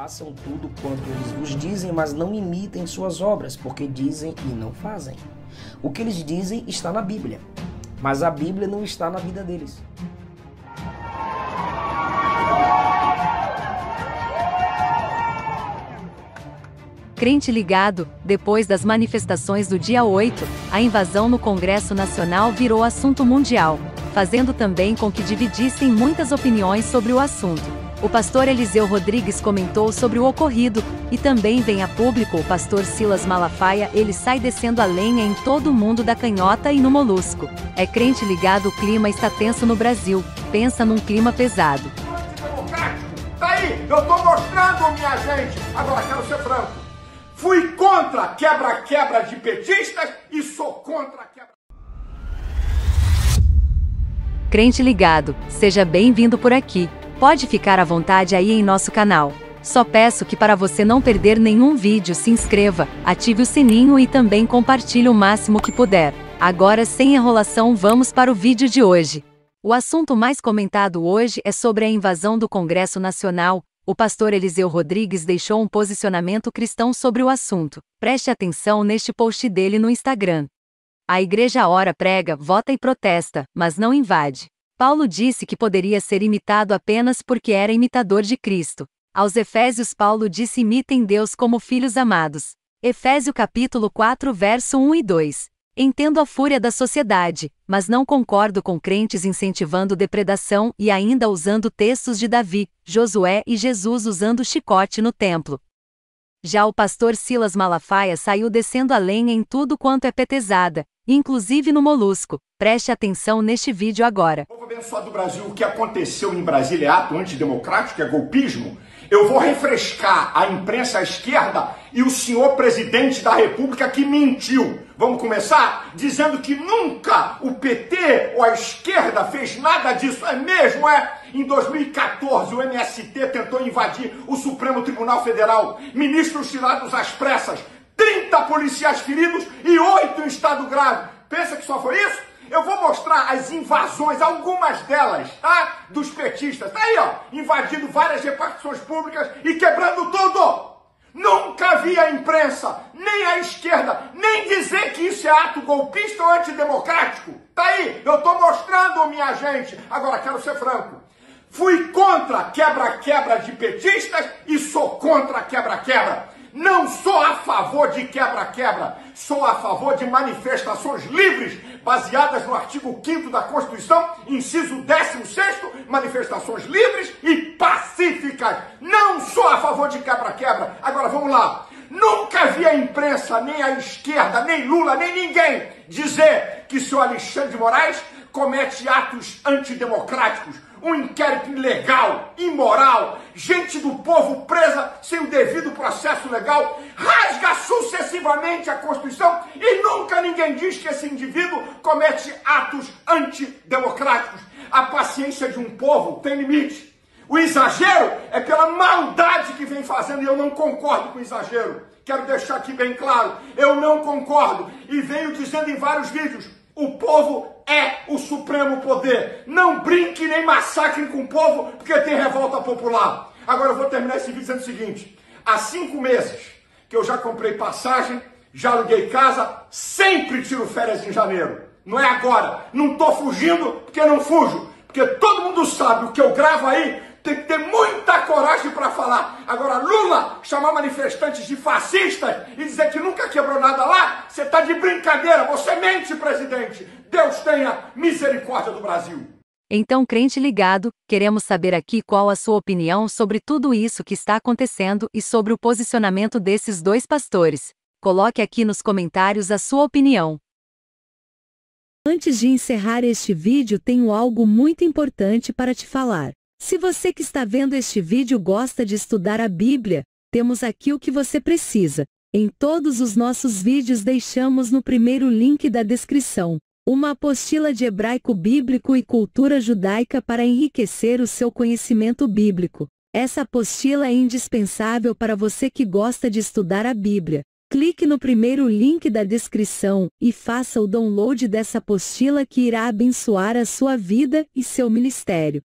Façam tudo quanto eles vos dizem, mas não imitem suas obras, porque dizem e não fazem. O que eles dizem está na Bíblia, mas a Bíblia não está na vida deles. Crente ligado, depois das manifestações do dia 8, a invasão no Congresso Nacional virou assunto mundial, fazendo também com que dividissem muitas opiniões sobre o assunto. O pastor Eliseu Rodrigues comentou sobre o ocorrido, e também vem a público o pastor Silas Malafaia, ele sai descendo a lenha em todo o mundo da canhota e no molusco. É crente ligado, o clima está tenso no Brasil, pensa num clima pesado. Tá aí, eu tô mostrando, minha gente. Agora quero ser franco. Fui contra quebra-quebra de petistas e sou contra quebra. Crente ligado, seja bem-vindo por aqui. Pode ficar à vontade aí em nosso canal. Só peço que para você não perder nenhum vídeo se inscreva, ative o sininho e também compartilhe o máximo que puder. Agora sem enrolação vamos para o vídeo de hoje. O assunto mais comentado hoje é sobre a invasão do Congresso Nacional, o pastor Eliseu Rodrigues deixou um posicionamento cristão sobre o assunto. Preste atenção neste post dele no Instagram. A igreja ora prega, vota e protesta, mas não invade. Paulo disse que poderia ser imitado apenas porque era imitador de Cristo. Aos Efésios Paulo disse imitem Deus como filhos amados. Efésio capítulo 4 verso 1 e 2. Entendo a fúria da sociedade, mas não concordo com crentes incentivando depredação e ainda usando textos de Davi, Josué e Jesus usando chicote no templo. Já o pastor Silas Malafaia saiu descendo a lenha em tudo quanto é petezada, inclusive no molusco. Preste atenção neste vídeo agora. Povo abençoado do Brasil, o que aconteceu em Brasília é ato antidemocrático, é golpismo? Eu vou refrescar a imprensa à esquerda e o senhor presidente da República que mentiu. Vamos começar dizendo que nunca o PT ou a esquerda fez nada disso. É mesmo, é? Em 2014, o MST tentou invadir o Supremo Tribunal Federal. Ministros tirados às pressas. 30 policiais feridos e 8 em estado grave. Pensa que só foi isso? Eu vou mostrar as invasões, algumas delas, tá? Dos petistas. Tá aí, ó, invadindo várias repartições públicas e quebrando tudo. Nunca vi a imprensa, nem a esquerda, nem dizer que isso é ato golpista ou antidemocrático. Tá aí, eu tô mostrando, minha gente. Agora, quero ser franco. Fui contra quebra-quebra de petistas e sou contra quebra-quebra. Não sou a favor de quebra-quebra, sou a favor de manifestações livres, baseadas no artigo 5 da Constituição, inciso 16, manifestações livres e pacíficas. Não sou a favor de quebra-quebra. Agora vamos lá. Nunca vi a imprensa, nem a esquerda, nem Lula, nem ninguém dizer que senhor Alexandre de Moraes comete atos antidemocráticos um inquérito ilegal, imoral, gente do povo presa sem o devido processo legal, rasga sucessivamente a Constituição e nunca ninguém diz que esse indivíduo comete atos antidemocráticos. A paciência de um povo tem limite. O exagero é pela maldade que vem fazendo e eu não concordo com o exagero. Quero deixar aqui bem claro, eu não concordo e venho dizendo em vários vídeos, o povo é o supremo poder. Não brinque nem massacre com o povo, porque tem revolta popular. Agora eu vou terminar esse vídeo dizendo o seguinte: há cinco meses que eu já comprei passagem, já aluguei casa, sempre tiro férias em janeiro. Não é agora. Não estou fugindo porque não fujo. Porque todo mundo sabe o que eu gravo aí tem que ter muita coragem para falar. Agora, Lula chamar manifestantes de fascistas e dizer que nunca quebrou nada lá, você está de brincadeira, você mente, presidente. Deus tenha misericórdia do Brasil. Então, crente ligado, queremos saber aqui qual a sua opinião sobre tudo isso que está acontecendo e sobre o posicionamento desses dois pastores. Coloque aqui nos comentários a sua opinião. Antes de encerrar este vídeo, tenho algo muito importante para te falar. Se você que está vendo este vídeo gosta de estudar a Bíblia, temos aqui o que você precisa. Em todos os nossos vídeos deixamos no primeiro link da descrição uma apostila de hebraico bíblico e cultura judaica para enriquecer o seu conhecimento bíblico. Essa apostila é indispensável para você que gosta de estudar a Bíblia. Clique no primeiro link da descrição e faça o download dessa apostila que irá abençoar a sua vida e seu ministério.